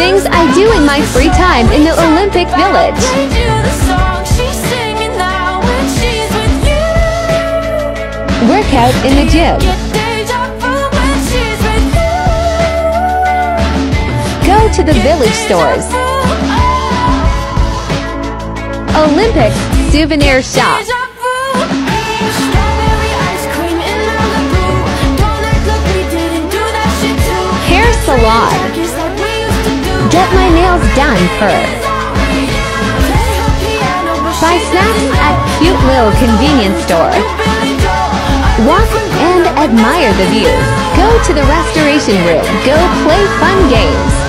Things I do in my free time in the Olympic Village. Workout in the gym. Go to the village stores. Olympic souvenir shop. Hair salon. Get my nails done first. Buy snacks at cute little convenience store. Walk and admire the views. Go to the restoration room. Go play fun games.